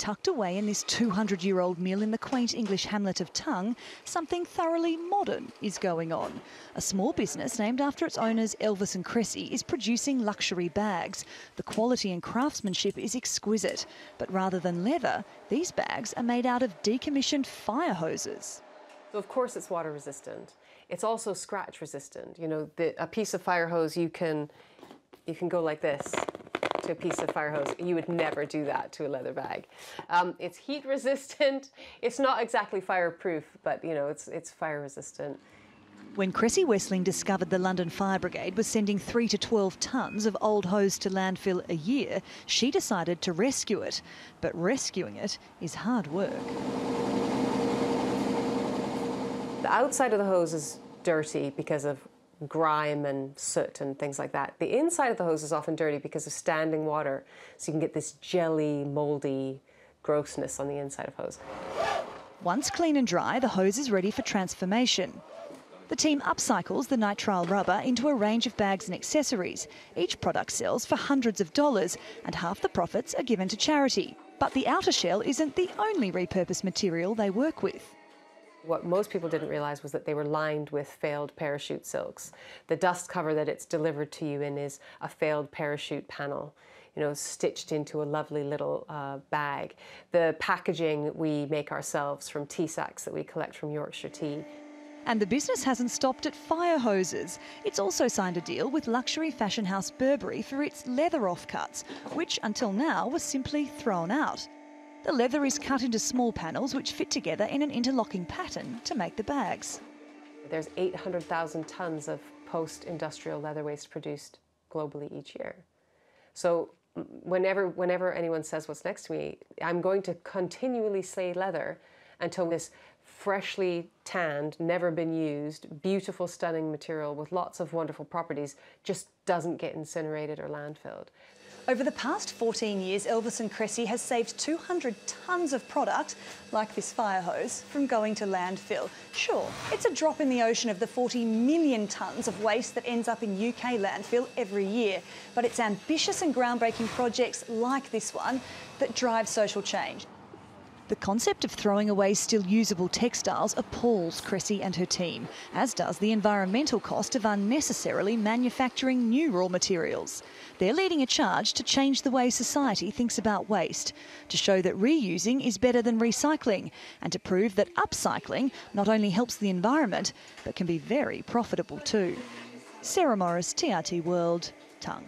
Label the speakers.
Speaker 1: tucked away in this 200 year old mill in the quaint English hamlet of Tonge, something thoroughly modern is going on. A small business named after its owners Elvis and Kresse is producing luxury bags. The quality and craftsmanship is exquisite, but rather than leather, these bags are made out of decommissioned fire hoses.
Speaker 2: So of course it's water resistant. It's also scratch resistant. You know, the, a piece of fire hose you can you can go like this a piece of fire hose. You would never do that to a leather bag. Um, it's heat resistant. It's not exactly fireproof, but you know, it's it's fire resistant.
Speaker 1: When Kresse Wesling discovered the London Fire Brigade was sending 3 to 12 tonnes of old hose to landfill a year, she decided to rescue it. But rescuing it is hard work.
Speaker 2: The outside of the hose is dirty because of grime and soot and things like that. The inside of the hose is often dirty because of standing water, so you can get this jelly, mouldy grossness on the inside of hose.
Speaker 1: Once clean and dry, the hose is ready for transformation. The team upcycles the nitrile rubber into a range of bags and accessories. Each product sells for hundreds of dollars, and half the profits are given to charity. But the outer shell isn't the only repurposed material they work with.
Speaker 2: What most people didn't realize was that they were lined with failed parachute silks. The dust cover that it's delivered to you in is a failed parachute panel you know, stitched into a lovely little uh, bag. The packaging we make ourselves from tea sacks that we collect from Yorkshire Tea.
Speaker 1: And the business hasn't stopped at fire hoses. It's also signed a deal with luxury fashion house Burberry for its leather offcuts, which until now were simply thrown out. The leather is cut into small panels which fit together in an interlocking pattern to make the bags.
Speaker 2: There's 800,000 tonnes of post-industrial leather waste produced globally each year. So whenever, whenever anyone says what's next to me, I'm going to continually say leather until this freshly tanned, never been used, beautiful, stunning material with lots of wonderful properties just doesn't get incinerated or landfilled.
Speaker 1: Over the past 14 years, Elvis and Kresse has saved 200 tonnes of product, like this fire hose, from going to landfill. Sure, it's a drop in the ocean of the 40 million tonnes of waste that ends up in UK landfill every year, but it's ambitious and groundbreaking projects like this one that drive social change. The concept of throwing away still usable textiles appalls Kresse and her team, as does the environmental cost of unnecessarily manufacturing new raw materials. They're leading a charge to change the way society thinks about waste, to show that reusing is better than recycling, and to prove that upcycling not only helps the environment, but can be very profitable too. Sarah Morris, TRT World, Tonge.